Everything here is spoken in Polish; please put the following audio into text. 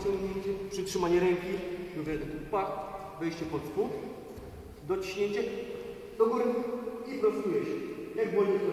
pociągnięcie, przytrzymanie ręki, mówię, pach, wejście pod spód, dociśnięcie, do góry. I prostuje się. Jak wolniej to